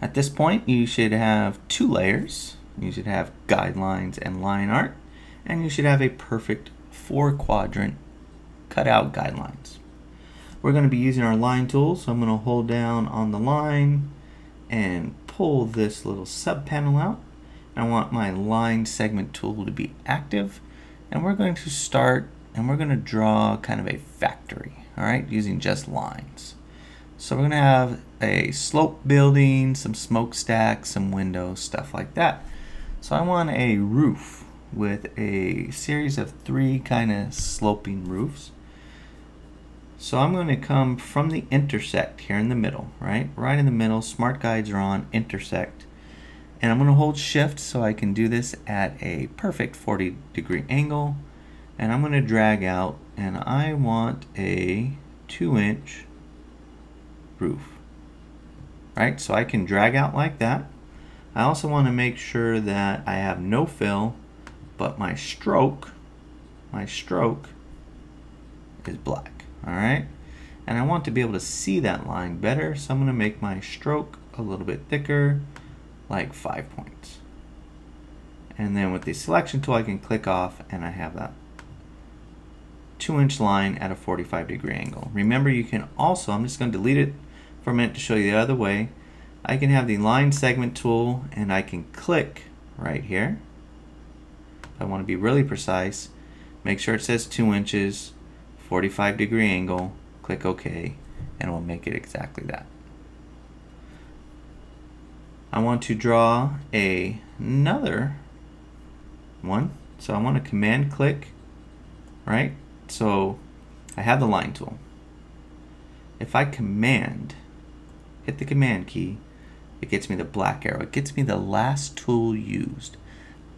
At this point, you should have two layers. You should have guidelines and line art, and you should have a perfect four quadrant cutout guidelines. We're going to be using our line tool, so I'm going to hold down on the line and pull this little sub panel out. I want my line segment tool to be active, and we're going to start and we're going to draw kind of a factory, all right, using just lines. So we're going to have a slope building, some smokestacks, some windows, stuff like that. So I want a roof with a series of three kind of sloping roofs. So I'm going to come from the intersect here in the middle, right? Right in the middle, smart guides are on, intersect. And I'm going to hold shift so I can do this at a perfect 40 degree angle. And I'm going to drag out and I want a two inch roof. Right, so I can drag out like that. I also want to make sure that I have no fill, but my stroke, my stroke is black. All right, and I want to be able to see that line better, so I'm going to make my stroke a little bit thicker, like five points. And then with the selection tool, I can click off and I have that two inch line at a 45 degree angle. Remember, you can also, I'm just going to delete it for a minute to show you the other way. I can have the line segment tool and I can click right here. If I want to be really precise, make sure it says 2 inches, 45 degree angle, click OK, and we'll make it exactly that. I want to draw a, another one. So I want to command click, right? So I have the line tool. If I command hit the command key, it gets me the black arrow. It gets me the last tool used.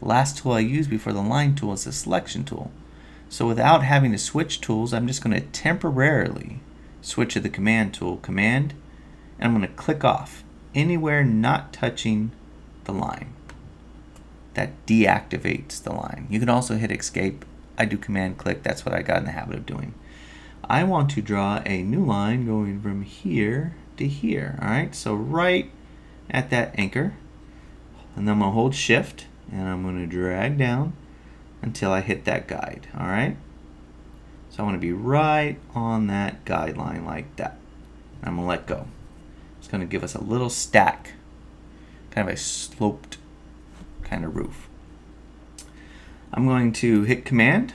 Last tool I used before the line tool is the selection tool. So without having to switch tools, I'm just going to temporarily switch to the command tool, command, and I'm going to click off anywhere not touching the line. That deactivates the line. You can also hit escape. I do command click. That's what I got in the habit of doing. I want to draw a new line going from here to here. All right, so right at that anchor, and then I'm gonna hold shift and I'm gonna drag down until I hit that guide. All right, so I want to be right on that guideline like that. I'm gonna let go. It's gonna give us a little stack, kind of a sloped kind of roof. I'm going to hit command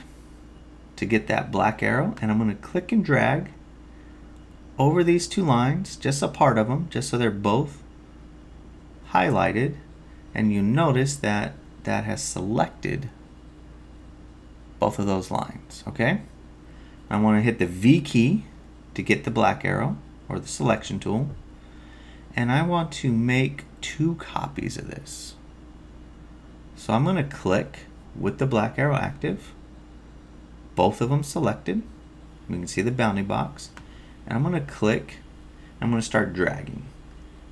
to get that black arrow and I'm going to click and drag over these two lines, just a part of them, just so they're both highlighted. And you notice that that has selected both of those lines, okay? I want to hit the V key to get the black arrow or the selection tool. And I want to make two copies of this. So I'm going to click with the black arrow active, both of them selected. We can see the bounding box and I'm going to click I'm going to start dragging.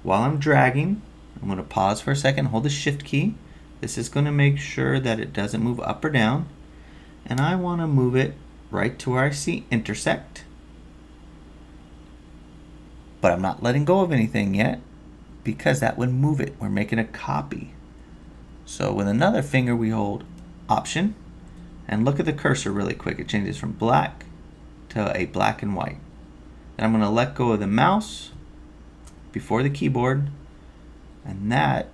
While I'm dragging I'm going to pause for a second hold the shift key. This is going to make sure that it doesn't move up or down. And I want to move it right to where I see intersect. But I'm not letting go of anything yet because that would move it. We're making a copy. So with another finger we hold option. And look at the cursor really quick. It changes from black to a black and white I'm going to let go of the mouse before the keyboard and that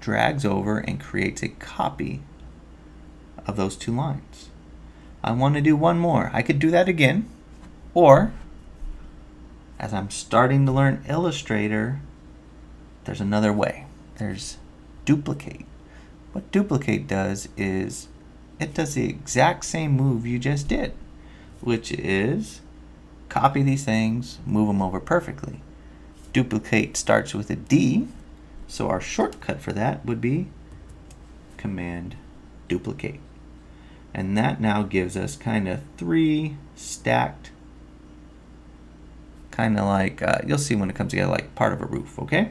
drags over and creates a copy of those two lines. I want to do one more. I could do that again or as I'm starting to learn Illustrator there's another way. There's duplicate. What duplicate does is it does the exact same move you just did which is copy these things, move them over perfectly. Duplicate starts with a D, so our shortcut for that would be Command Duplicate. And that now gives us kind of three stacked, kind of like, uh, you'll see when it comes together, like part of a roof, okay?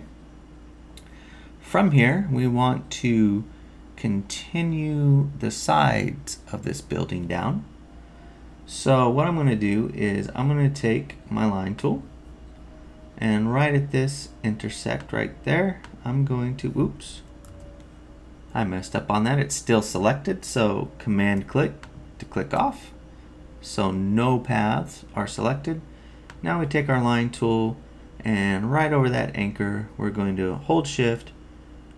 From here, we want to continue the sides of this building down. So what I'm going to do is I'm going to take my line tool And right at this intersect right there, I'm going to, oops, I messed up on that. It's still selected, so command click to click off. So no paths are selected. Now we take our line tool and right over that anchor, we're going to hold shift,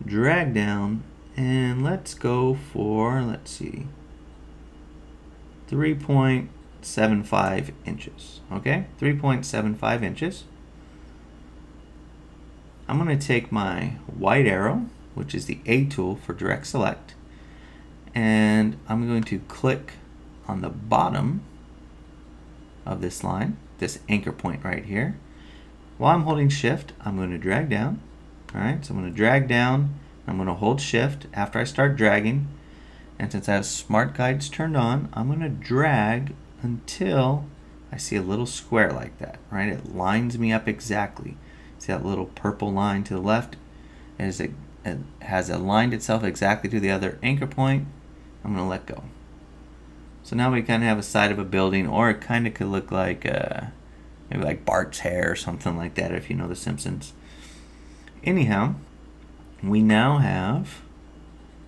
drag down, and let's go for, let's see, 3.75 inches. Okay, 3.75 inches. I'm going to take my white arrow, which is the A tool for direct select, and I'm going to click on the bottom of this line, this anchor point right here. While I'm holding shift, I'm going to drag down. All right, so I'm going to drag down. I'm going to hold shift after I start dragging. And since I have smart guides turned on, I'm going to drag until I see a little square like that, right? It lines me up exactly. See that little purple line to the left? It, it has aligned itself exactly to the other anchor point. I'm going to let go. So now we kind of have a side of a building, or it kind of could look like uh, maybe like Bart's hair or something like that, if you know The Simpsons. Anyhow, we now have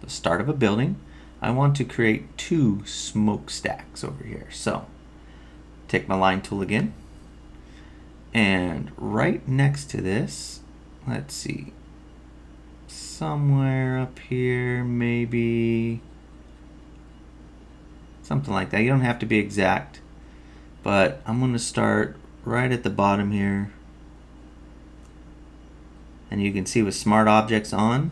the start of a building. I want to create two smokestacks over here. So take my line tool again, and right next to this, let's see, somewhere up here, maybe something like that. You don't have to be exact, but I'm going to start right at the bottom here. And you can see with smart objects on,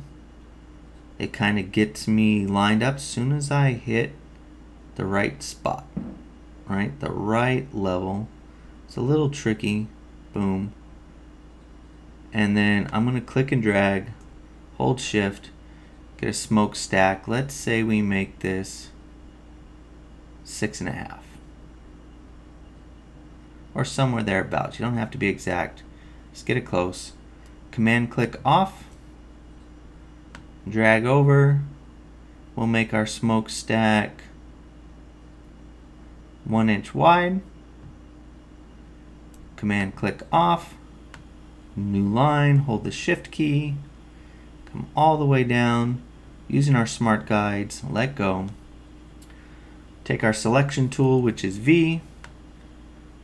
it kind of gets me lined up as soon as I hit the right spot, right? The right level. It's a little tricky. Boom. And then I'm going to click and drag, hold shift, get a smokestack. Let's say we make this six and a half. Or somewhere thereabouts. You don't have to be exact. Just get it close. Command click off. Drag over. We'll make our smokestack one inch wide. Command click off. New line, hold the shift key. Come all the way down using our smart guides. Let go. Take our selection tool, which is V,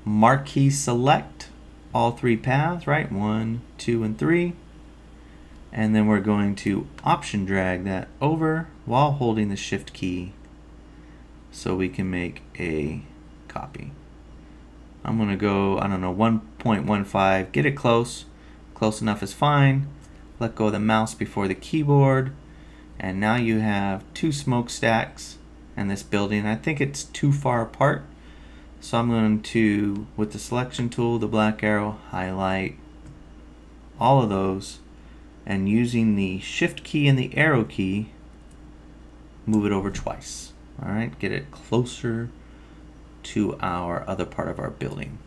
marquee select all three paths, right? One, two, and three. And then we're going to option drag that over while holding the shift key so we can make a copy. I'm going to go, I don't know, 1.15, get it close. Close enough is fine. Let go of the mouse before the keyboard. And now you have two smokestacks and this building. I think it's too far apart. So I'm going to, with the selection tool, the black arrow, highlight all of those and using the shift key and the arrow key, move it over twice. All right, get it closer to our other part of our building.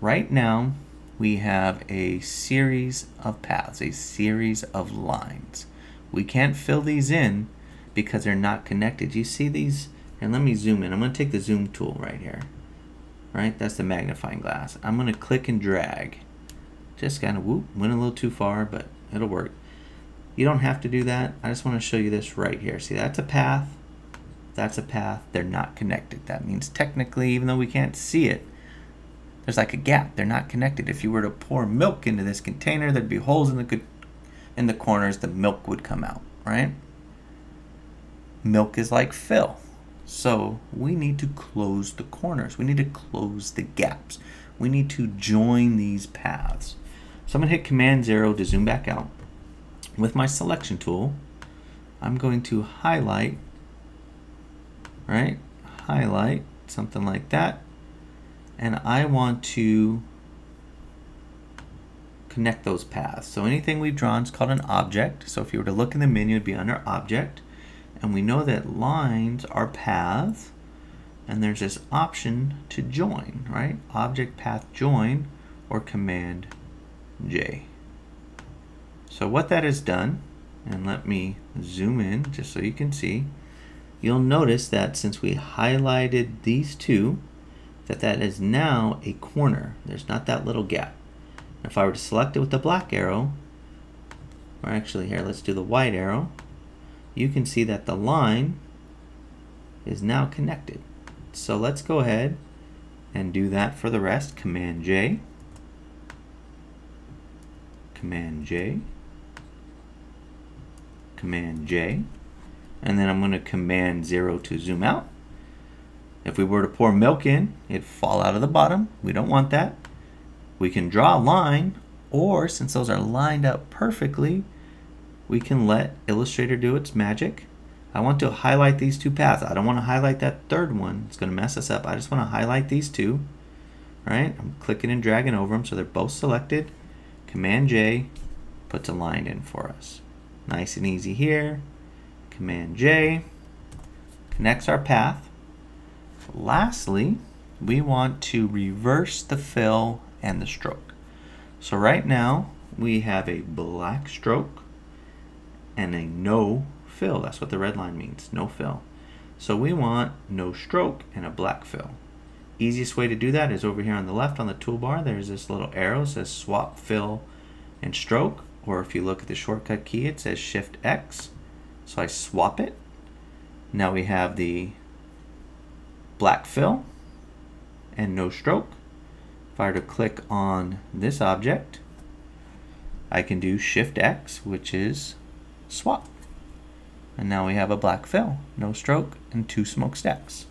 Right now, we have a series of paths, a series of lines. We can't fill these in because they're not connected. You see these? And let me zoom in. I'm going to take the zoom tool right here. Right? That's the magnifying glass. I'm going to click and drag. Just kind of whoop, went a little too far, but it'll work. You don't have to do that. I just want to show you this right here. See, that's a path. That's a path. They're not connected. That means technically, even though we can't see it, there's like a gap. They're not connected. If you were to pour milk into this container, there'd be holes in the good in the corners. The milk would come out, right? milk is like fill. So we need to close the corners. We need to close the gaps. We need to join these paths. So I'm going to hit Command 0 to zoom back out. With my selection tool, I'm going to highlight, right? Highlight, something like that. And I want to connect those paths. So anything we've drawn is called an object. So if you were to look in the menu, it'd be under Object. And we know that lines are paths, and there's this option to join, right? Object path join or Command J. So what that has done, and let me zoom in just so you can see, you'll notice that since we highlighted these two, that that is now a corner. There's not that little gap. If I were to select it with the black arrow, or actually here, let's do the white arrow, you can see that the line is now connected. So let's go ahead and do that for the rest. Command J, Command J, Command J, and then I'm going to Command 0 to zoom out. If we were to pour milk in, it'd fall out of the bottom. We don't want that. We can draw a line, or since those are lined up perfectly, we can let Illustrator do its magic. I want to highlight these two paths. I don't want to highlight that third one. It's going to mess us up. I just want to highlight these two. All right? I'm clicking and dragging over them so they're both selected. Command J puts a line in for us. Nice and easy here. Command J connects our path. Lastly, we want to reverse the fill and the stroke. So right now we have a black stroke and a no fill. That's what the red line means, no fill. So we want no stroke and a black fill. Easiest way to do that is over here on the left on the toolbar, there's this little arrow says swap fill and stroke. Or if you look at the shortcut key, it says shift X. So I swap it. Now we have the black fill and no stroke. If I were to click on this object, I can do Shift X, which is swap. And now we have a black fill, no stroke, and two smokestacks.